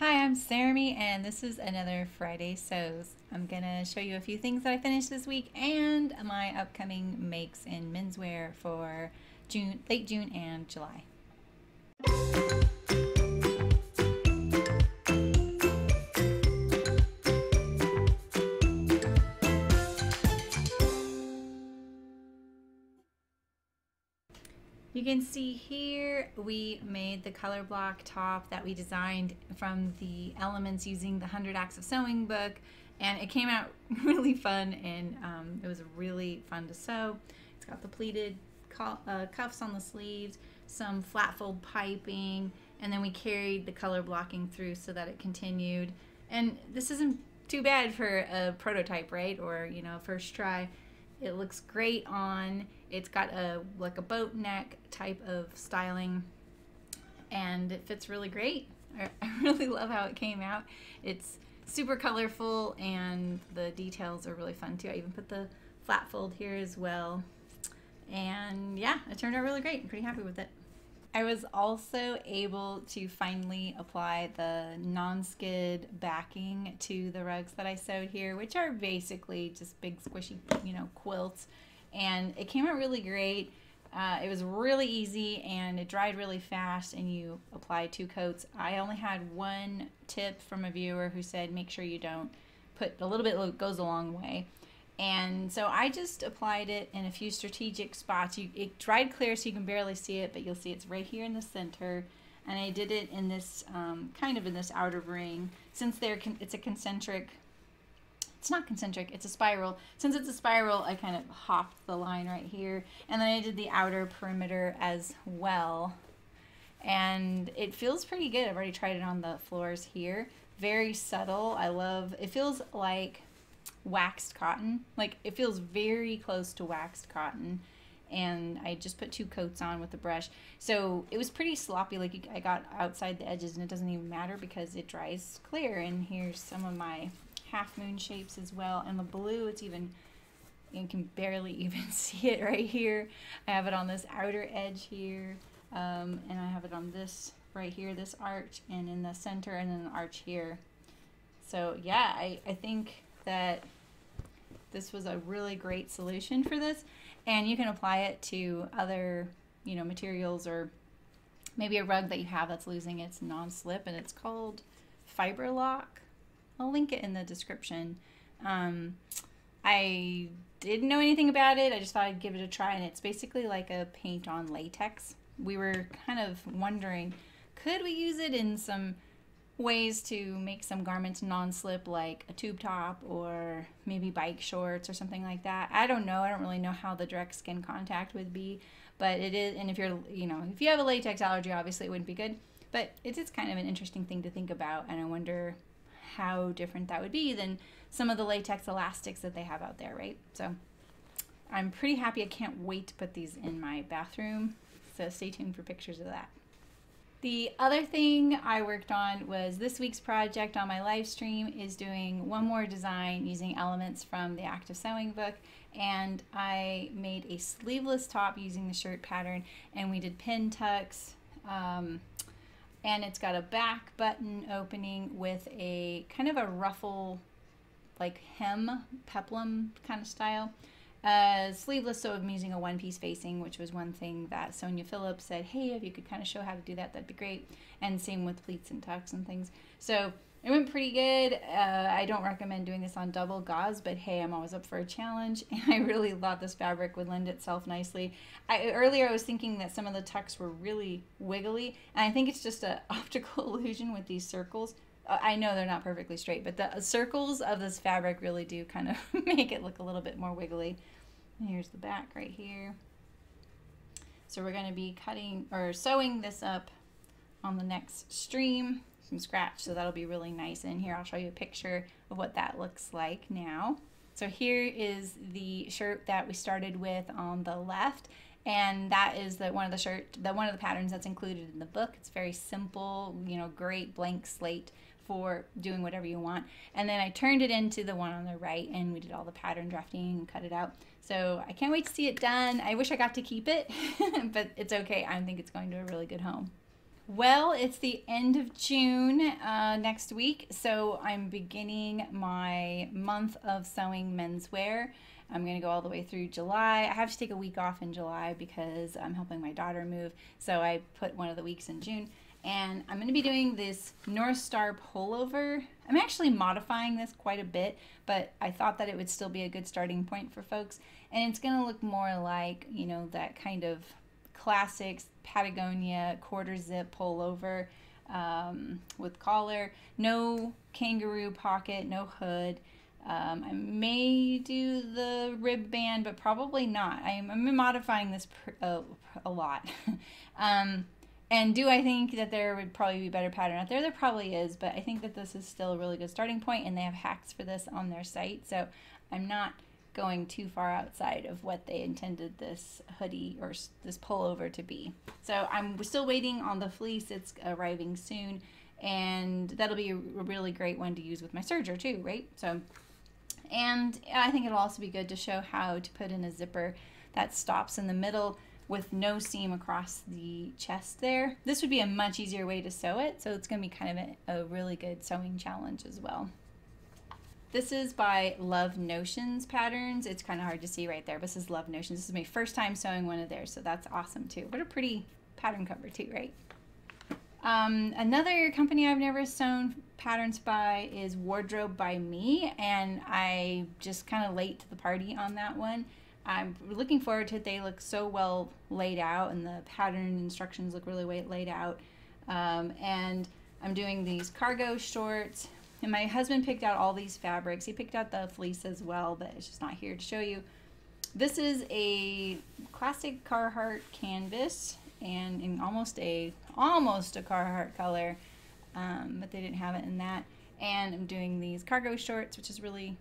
Hi, I'm Saremy, and this is another Friday Sews. I'm gonna show you a few things that I finished this week and my upcoming makes in menswear for June, late June and July. You can see here we made the color block top that we designed from the elements using the 100 Acts of Sewing book and it came out really fun and um, it was really fun to sew. It's got the pleated uh, cuffs on the sleeves, some flat fold piping, and then we carried the color blocking through so that it continued. And this isn't too bad for a prototype, right? Or, you know, first try. It looks great on. It's got a like a boat neck type of styling and it fits really great. I, really love how it came out. It's super colorful and the details are really fun too. I even put the flat fold here as well. And yeah, it turned out really great. I'm pretty happy with it. I was also able to finally apply the non-skid backing to the rugs that I sewed here, which are basically just big squishy, you know, quilts. And it came out really great. Uh, it was really easy and it dried really fast and you apply two coats. I only had one tip from a viewer who said make sure you don't put a little bit goes a long way. And so I just applied it in a few strategic spots. You, it dried clear so you can barely see it, but you'll see it's right here in the center. And I did it in this, um, kind of in this outer ring. Since they're it's a concentric, it's not concentric, it's a spiral. Since it's a spiral, I kind of hopped the line right here. And then I did the outer perimeter as well. And it feels pretty good. I've already tried it on the floors here. Very subtle. I love, it feels like waxed cotton. Like it feels very close to waxed cotton. And I just put two coats on with the brush. So it was pretty sloppy. Like I got outside the edges and it doesn't even matter because it dries clear. And here's some of my half moon shapes as well. And the blue, it's even, you can barely even see it right here. I have it on this outer edge here. Um, and I have it on this right here, this arch, and in the center, and then an arch here. So yeah, I, I think that this was a really great solution for this and you can apply it to other you know materials or maybe a rug that you have that's losing its non-slip and it's called fiber lock i'll link it in the description. Um, i didn't know anything about it. I just thought i'd give it a try and it's basically like a paint on latex. We were kind of wondering could we use it in some ways to make some garments non-slip like a tube top or maybe bike shorts or something like that? I don't know. I don't really know how the direct skin contact would be but it is and if you're you know if you have a latex allergy obviously it wouldn't be good. But it is kind of an interesting thing to think about and i wonder how different that would be than some of the latex elastics that they have out there right? So i'm pretty happy i can't wait to put these in my bathroom so stay tuned for pictures of that. The other thing I worked on was this week's project on my live stream is doing one more design using elements from the Acts of Sewing book and I made a sleeveless top using the shirt pattern and we did pin tucks um, and it's got a back button opening with a kind of a ruffle like hem peplum kind of style uh, sleeveless, so I'm using a one piece facing, which was one thing that Sonya Phillips said, hey, if you could kind of show how to do that, that'd be great. And same with pleats and tucks and things. So it went pretty good. Uh, I don't recommend doing this on double gauze, but hey, I'm always up for a challenge. And I really thought this fabric would lend itself nicely. I, earlier, I was thinking that some of the tucks were really wiggly, and I think it's just an optical illusion with these circles. Uh, I know they're not perfectly straight, but the circles of this fabric really do kind of make it look a little bit more wiggly. And here's the back right here. So we're going to be cutting or sewing this up on the next stream from scratch. So that'll be really nice. And here I'll show you a picture of what that looks like now. So here is the shirt that we started with on the left. And that is the one of the shirt, the one of the patterns that's included in the book. It's very simple, you know, great blank slate for doing whatever you want. And then I turned it into the one on the right and we did all the pattern drafting and cut it out. So I can't wait to see it done. I wish I got to keep it, but it's okay. I think it's going to a really good home. Well, it's the end of June uh, next week, so I'm beginning my month of sewing menswear. I'm going to go all the way through July. I have to take a week off in July because I'm helping my daughter move, so I put one of the weeks in June. And I'm going to be doing this North Star pullover. I'm actually modifying this quite a bit, but I thought that it would still be a good starting point for folks. And it's going to look more like, you know, that kind of classics Patagonia quarter zip pullover um, with collar, no kangaroo pocket, no hood. Um, I may do the rib band, but probably not. I'm, I'm modifying this uh, a lot. um, and do I think that there would probably be better pattern out there? There probably is, but I think that this is still a really good starting point, and they have hacks for this on their site. So I'm not going too far outside of what they intended this hoodie or this pullover to be. So I'm still waiting on the fleece. It's arriving soon, and that'll be a really great one to use with my serger too, right? So, and I think it'll also be good to show how to put in a zipper that stops in the middle with no seam across the chest there. This would be a much easier way to sew it, so it's going to be kind of a, a really good sewing challenge as well. This is by Love Notions Patterns. It's kind of hard to see right there. but This is Love Notions. This is my first time sewing one of theirs, so that's awesome too. What a pretty pattern cover too, right? Um, another company I've never sewn patterns by is Wardrobe by Me, and I just kind of late to the party on that one. I'm looking forward to it. They look so well laid out, and the pattern instructions look really well laid out. Um, and I'm doing these cargo shorts. And my husband picked out all these fabrics. He picked out the fleece as well, but it's just not here to show you. This is a classic Carhartt canvas and in almost a almost a Carhartt color, um, but they didn't have it in that. And I'm doing these cargo shorts, which is really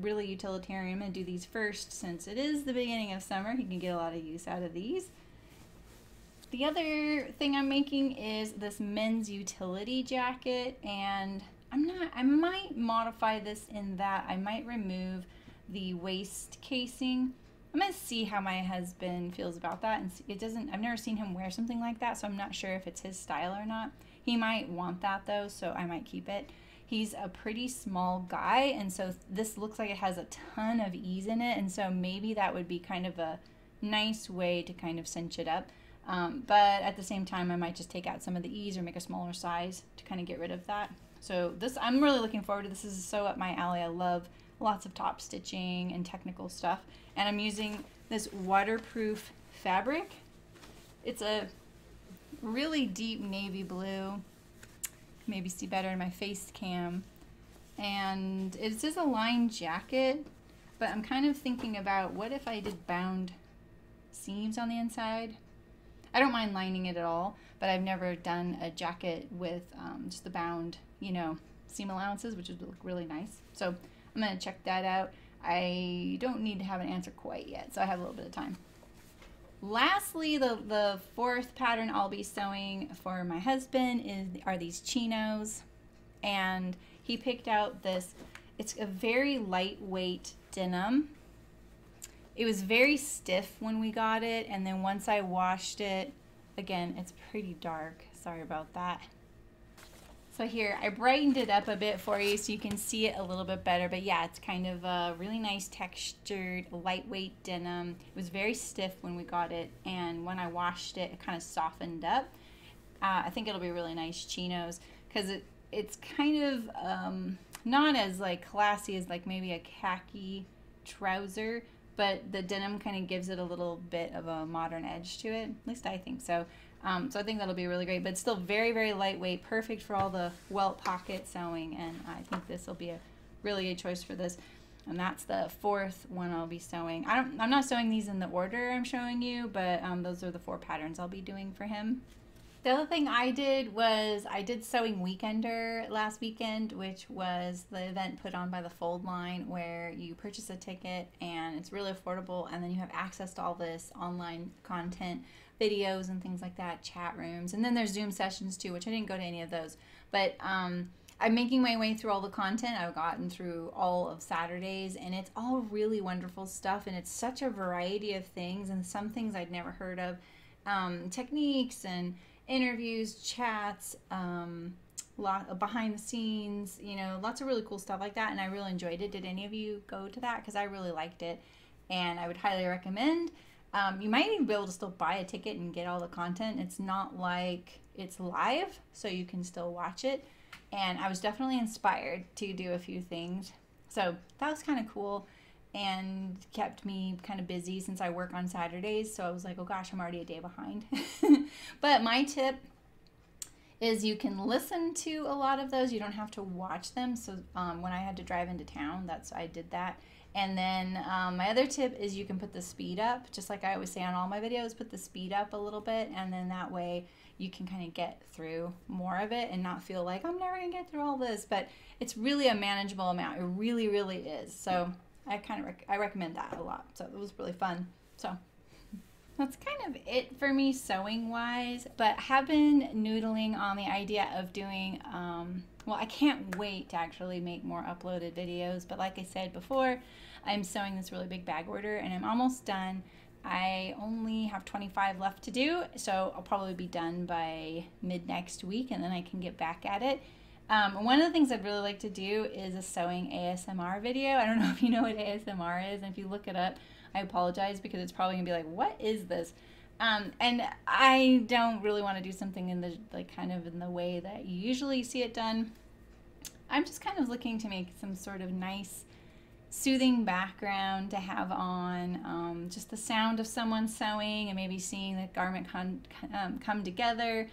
really utilitarian. I'm gonna do these first since it is the beginning of summer. You can get a lot of use out of these. The other thing I'm making is this men's utility jacket and I'm not, I might modify this in that I might remove the waist casing. I'm gonna see how my husband feels about that and it doesn't, I've never seen him wear something like that so I'm not sure if it's his style or not. He might want that though so I might keep it. He's a pretty small guy, and so this looks like it has a ton of ease in it, and so maybe that would be kind of a nice way to kind of cinch it up. Um, but at the same time, I might just take out some of the ease or make a smaller size to kind of get rid of that. So this, I'm really looking forward to this. Is so up my alley. I love lots of top stitching and technical stuff. And I'm using this waterproof fabric. It's a really deep navy blue maybe see better in my face cam. And it is a lined jacket, but I'm kind of thinking about what if I did bound seams on the inside. I don't mind lining it at all, but I've never done a jacket with um, just the bound, you know, seam allowances, which would look really nice. So I'm going to check that out. I don't need to have an answer quite yet, so I have a little bit of time. Lastly, the, the fourth pattern I'll be sewing for my husband is are these chinos. And he picked out this, it's a very lightweight denim. It was very stiff when we got it, and then once I washed it, again, it's pretty dark. Sorry about that. So here, I brightened it up a bit for you so you can see it a little bit better. But yeah, it's kind of a really nice textured, lightweight denim. It was very stiff when we got it. And when I washed it, it kind of softened up. Uh, I think it'll be really nice chinos because it, it's kind of um, not as like classy as like maybe a khaki trouser but the denim kind of gives it a little bit of a modern edge to it. At least I think so. Um, so I think that'll be really great, but it's still very, very lightweight, perfect for all the welt pocket sewing, and I think this will be a really good choice for this. And that's the fourth one I'll be sewing. I don't, I'm not sewing these in the order I'm showing you, but um, those are the four patterns I'll be doing for him. The other thing I did was I did Sewing Weekender last weekend, which was the event put on by the Fold line where you purchase a ticket and it's really affordable, and then you have access to all this online content, videos, and things like that, chat rooms. And then there's Zoom sessions too, which I didn't go to any of those. But um, I'm making my way through all the content. I've gotten through all of Saturdays, and it's all really wonderful stuff, and it's such a variety of things, and some things I'd never heard of, um, techniques and interviews, chats, um, lot behind the scenes, you know, lots of really cool stuff like that. And I really enjoyed it. Did any of you go to that? Because I really liked it, and I would highly recommend. Um, you might even be able to still buy a ticket and get all the content. It's not like it's live, so you can still watch it. And I was definitely inspired to do a few things. So that was kind of cool and kept me kind of busy since I work on Saturdays. So I was like, oh gosh, I'm already a day behind. but my tip is you can listen to a lot of those. You don't have to watch them. So um, when I had to drive into town, that's I did that. And then um, my other tip is you can put the speed up, just like I always say on all my videos, put the speed up a little bit, and then that way you can kind of get through more of it and not feel like I'm never gonna get through all this. But it's really a manageable amount. It really, really is. So I kind of rec- I recommend that a lot. So it was really fun. So that's kind of it for me sewing wise. But have been noodling on the idea of doing. Um, well, I can't wait to actually make more uploaded videos. But like I said before, I'm sewing this really big bag order and I'm almost done. I only have 25 left to do, so I'll probably be done by mid next week and then I can get back at it. Um, one of the things I'd really like to do is a sewing ASMR video. I don't know if you know what ASMR is, and if you look it up, I apologize because it's probably gonna be like, what is this? Um, and I don't really want to do something in the like kind of in the way that you usually see it done. I'm just kind of looking to make some sort of nice, soothing background to have on. Um, just the sound of someone sewing and maybe seeing the garment con- um, come together.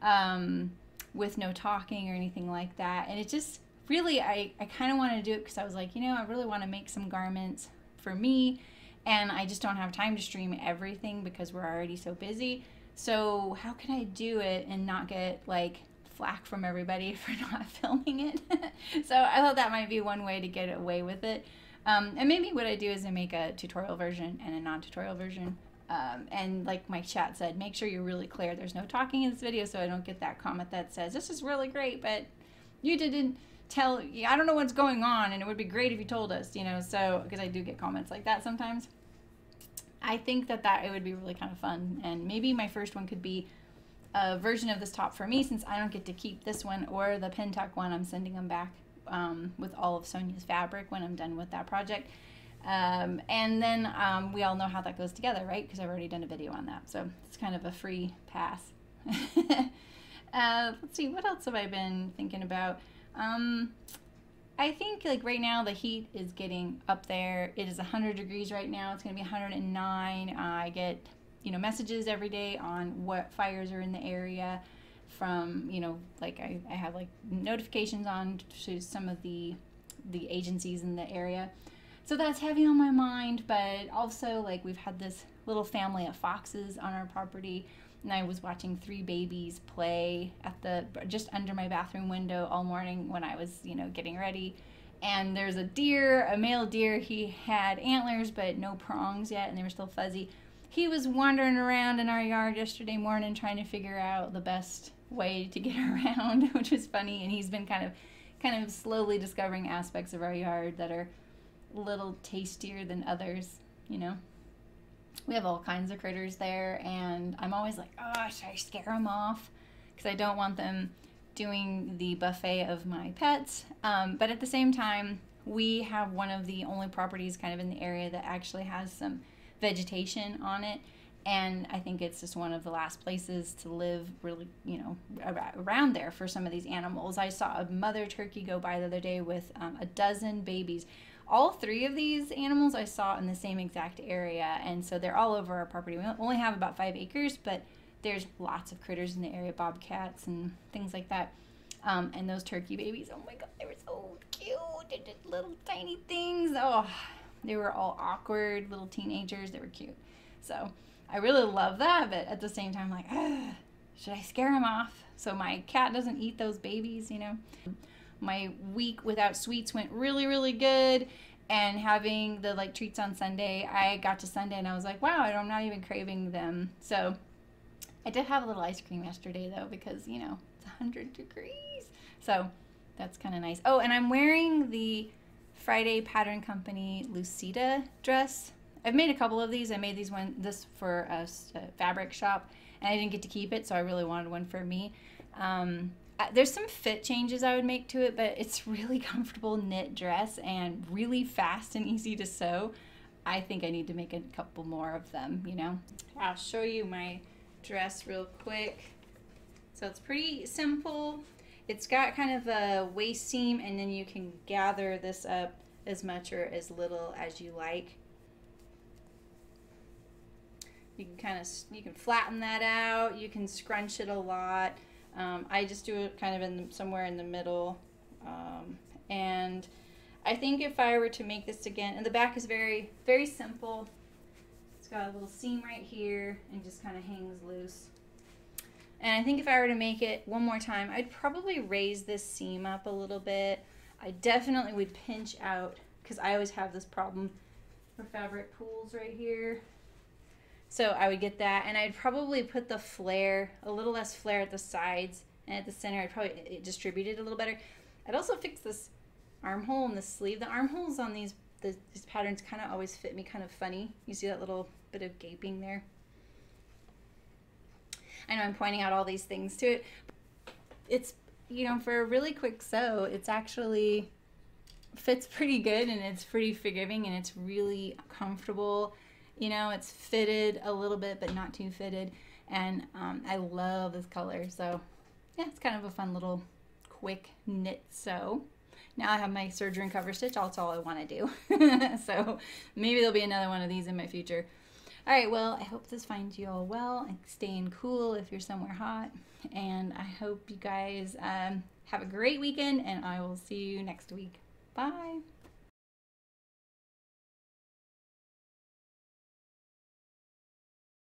Um, with no talking or anything like that. And it just really, I, I kind of wanted to do it because I was like, you know, I really want to make some garments for me. And I just don't have time to stream everything because we're already so busy. So, how can I do it and not get like flack from everybody for not filming it? so, I thought that might be one way to get away with it. Um, and maybe what I do is I make a tutorial version and a non tutorial version um, and like my chat said, make sure you're really clear. There's no talking in this video, so I don't get that comment that says, this is really great, but you didn't tell, I don't know what's going on, and it would be great if you told us, you know, so, because I do get comments like that sometimes. I think that that it would be really kind of fun, and maybe my first one could be a version of this top for me, since I don't get to keep this one or the pin tuck one, I'm sending them back um, with all of Sonya's fabric when I'm done with that project. Um, and then um, we all know how that goes together, right? Because I've already done a video on that. So it's kind of a free pass. uh, let's see, what else have I been thinking about? Um, I think like right now the heat is getting up there. It is 100 degrees right now. It's going to be 109. Uh, I get, you know, messages every day on what fires are in the area from, you know, like I, I have like notifications on to some of the the agencies in the area so that's heavy on my mind but also like we've had this little family of foxes on our property and i was watching three babies play at the just under my bathroom window all morning when i was you know getting ready. And there's a deer a male deer. He had antlers but no prongs yet and they were still fuzzy. He was wandering around in our yard yesterday morning trying to figure out the best way to get around which was funny. And he's been kind of kind of slowly discovering aspects of our yard that are a little tastier than others, you know. We have all kinds of critters there, and I'm always like, oh, should I scare them off? Because I don't want them doing the buffet of my pets. Um, but at the same time, we have one of the only properties kind of in the area that actually has some vegetation on it. And I think it's just one of the last places to live, really, you know, around there for some of these animals. I saw a mother turkey go by the other day with um, a dozen babies all three of these animals I saw in the same exact area, and so they're all over our property. We only have about five acres, but there's lots of critters in the area, bobcats and things like that. Um, and those turkey babies, oh my god, they were so cute. They did little tiny things. Oh, they were all awkward little teenagers. They were cute. So I really love that, but at the same time, like, should I scare them off so my cat doesn't eat those babies, you know? My week without sweets went really really good. And having the like treats on sunday i got to sunday and i was like wow i'm not even craving them. So i did have a little ice cream yesterday though because you know it's 100 degrees. So that's kind of nice. Oh and i'm wearing the friday pattern company lucida dress. I've made a couple of these. I made these one this for a, a fabric shop and I didn't get to keep it, so I really wanted one for me. Um, there's some fit changes I would make to it, but it's really comfortable knit dress and really fast and easy to sew. I think I need to make a couple more of them, you know. I'll show you my dress real quick. So it's pretty simple. It's got kind of a waist seam and then you can gather this up as much or as little as you like. You can kind of, you can flatten that out. You can scrunch it a lot. Um, I just do it kind of in the, somewhere in the middle. Um, and I think if I were to make this again, and the back is very, very simple. It's got a little seam right here and just kind of hangs loose. And I think if I were to make it one more time, I'd probably raise this seam up a little bit. I definitely would pinch out because I always have this problem for fabric pools right here. So I would get that and I'd probably put the flare, a little less flare at the sides and at the center. I'd probably distribute it a little better. I'd also fix this armhole in the sleeve. The armholes on these, the, these patterns kind of always fit me kind of funny. You see that little bit of gaping there? I know I'm pointing out all these things to it. It's, you know, for a really quick sew, it's actually fits pretty good and it's pretty forgiving and it's really comfortable. You know, it's fitted a little bit, but not too fitted. And um, I love this color. So yeah, it's kind of a fun little quick knit sew. Now I have my serger and cover stitch. That's all I want to do. so maybe there'll be another one of these in my future. All right, well, I hope this finds you all well and staying cool if you're somewhere hot. And I hope you guys um, have a great weekend, and I will see you next week. Bye.